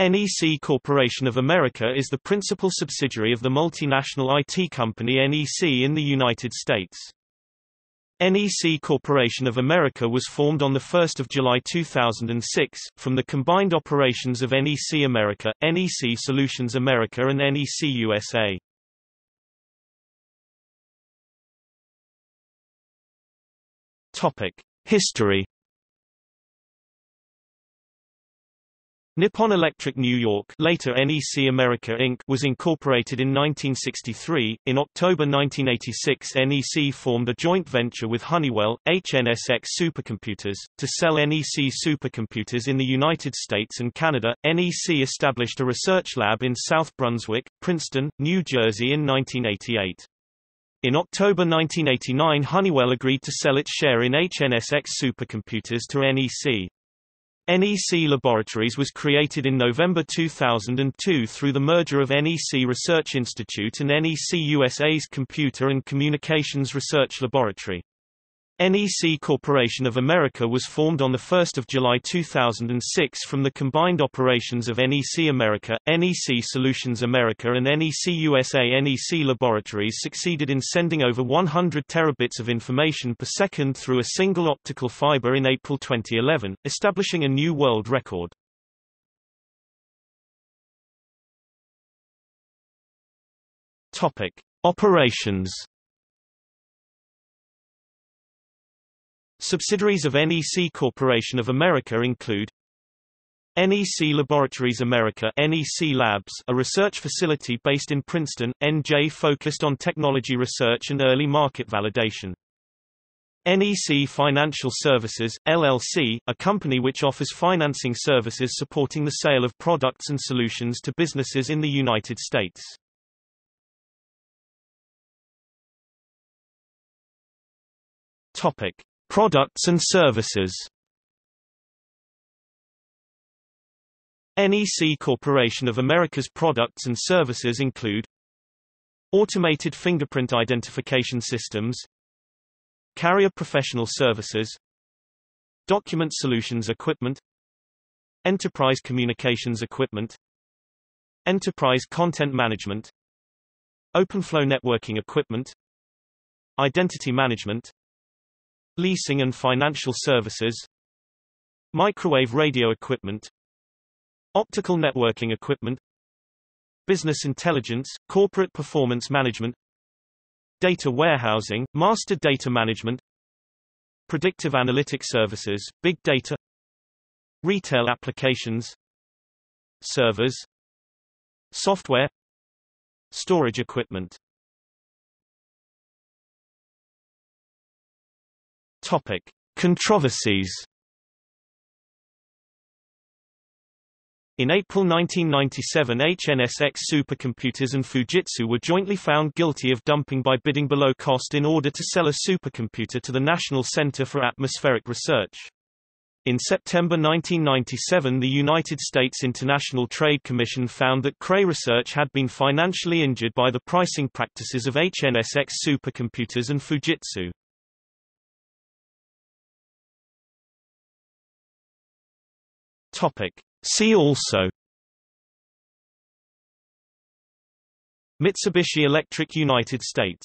NEC Corporation of America is the principal subsidiary of the multinational IT company NEC in the United States. NEC Corporation of America was formed on 1 July 2006, from the combined operations of NEC America, NEC Solutions America and NEC USA. History Nippon Electric New York later NEC America Inc. was incorporated in 1963. In October 1986 NEC formed a joint venture with Honeywell, HNSX Supercomputers, to sell NEC supercomputers in the United States and Canada. NEC established a research lab in South Brunswick, Princeton, New Jersey in 1988. In October 1989 Honeywell agreed to sell its share in HNSX supercomputers to NEC. NEC Laboratories was created in November 2002 through the merger of NEC Research Institute and NEC USA's Computer and Communications Research Laboratory. NEC Corporation of America was formed on 1 July 2006 from the combined operations of NEC America, NEC Solutions America and NEC USA NEC Laboratories succeeded in sending over 100 terabits of information per second through a single optical fiber in April 2011, establishing a new world record. Topic. Operations Subsidiaries of NEC Corporation of America include NEC Laboratories America NEC Labs a research facility based in Princeton, NJ focused on technology research and early market validation. NEC Financial Services, LLC, a company which offers financing services supporting the sale of products and solutions to businesses in the United States. Topic. Products and services. NEC Corporation of America's products and services include Automated fingerprint identification systems Carrier professional services Document solutions equipment Enterprise communications equipment Enterprise content management OpenFlow networking equipment Identity management Leasing and financial services Microwave radio equipment Optical networking equipment Business intelligence, corporate performance management Data warehousing, master data management Predictive analytic services, big data Retail applications Servers Software Storage equipment Topic: Controversies. In April 1997 HNSX supercomputers and Fujitsu were jointly found guilty of dumping by bidding below cost in order to sell a supercomputer to the National Center for Atmospheric Research. In September 1997 the United States International Trade Commission found that Cray Research had been financially injured by the pricing practices of HNSX supercomputers and Fujitsu. Topic. See also Mitsubishi Electric United States